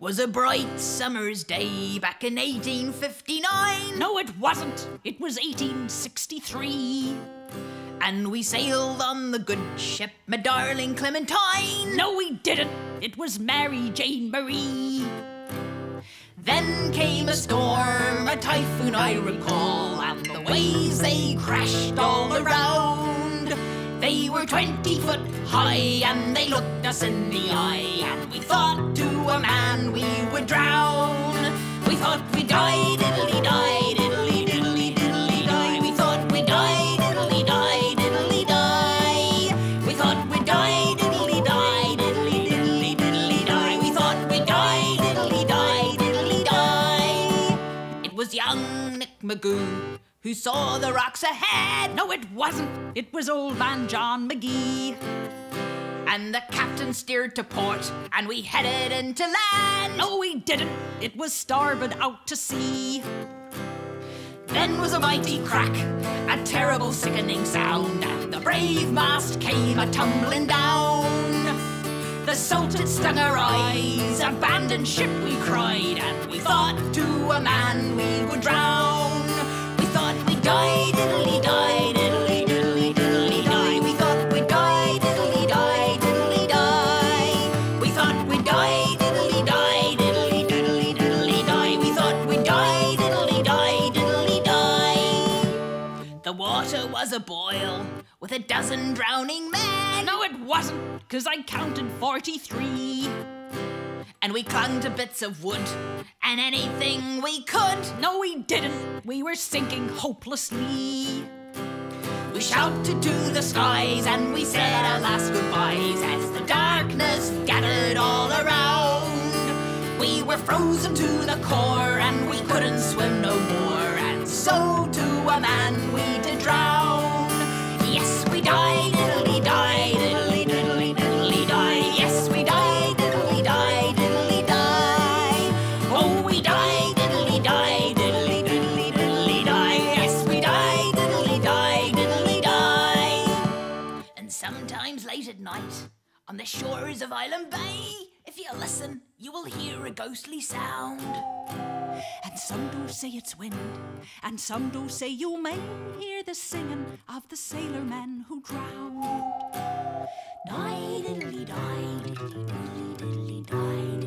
was a bright summer's day back in 1859. No, it wasn't. It was 1863. And we sailed on the good ship, my darling Clementine. No, we didn't. It was Mary Jane Marie. Then came a storm, a typhoon I recall, and the waves they crashed all around. They were 20 foot high and they looked us in the eye, and we thought drown. We thought we died, diddly die, diddly diddly diddly die. We thought we died, diddly die, diddly die. We thought we died, diddly die, diddly diddly diddly die. We thought we died, diddly die, diddly die. It was young Nick Magoo who saw the rocks ahead. No, it wasn't. It was old man John McGee. And the captain steered to port, and we headed into land. No, we didn't. It was starboard out to sea. Then was a mighty crack, a terrible sickening sound, and the brave mast came a tumbling down. The salt had stung our eyes, abandoned ship we cried, and we thought to a man we would drown. Water was a boil with a dozen drowning men. No, it wasn't, because I counted 43. And we clung to bits of wood and anything we could. No, we didn't. We were sinking hopelessly. We shouted to the skies and we said our last goodbyes as the darkness gathered all around. We were frozen to the core and we couldn't swim no more. And so to a man late at night, on the shores of Island Bay, if you listen, you will hear a ghostly sound. And some do say it's wind, and some do say you may hear the singing of the sailor man who drowned. Die, diddly die, diddly diddly die.